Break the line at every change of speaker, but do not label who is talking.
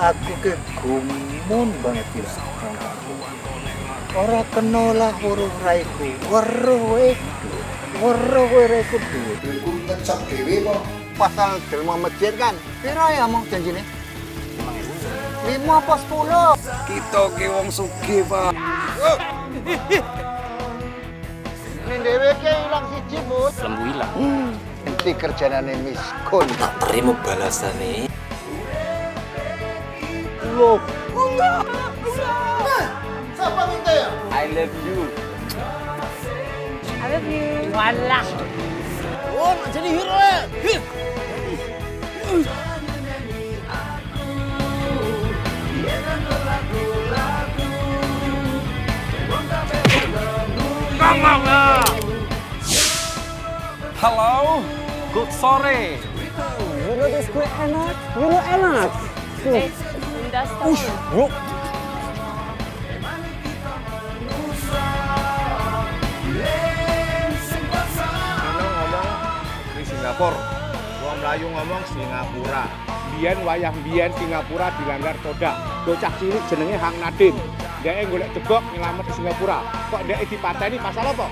aku ke gumun banget ya ora kena lah weruh raiku weruh itu weruh raiku duwe
Ku ngecap dhewe apa?
pasal delma masjid kan? Piro ya mong janjine? Lima apa sepuluh?
Kita ki wong sugih, Pak.
ini dewe ke hilang siji bud.
Lembu hilang
nanti kerjaan miskun.
Tak terima balasannya
loh siapa minta ya
I love you
I love you. Walah.
oh nak jadi hero ya Halo, good sore.
Eh, Bunda Store.
Bro,
Mino ngomong di Singapura. Wong Melayu ngomong Singapura. Biyen wayah biyen Singapura dilanggar todak. Bocah cilik jenenge Hang Nadim. Dia golek jebok nyelamet di Singapura. Kok dia dipateni pasal apa?